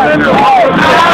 Hallelujah.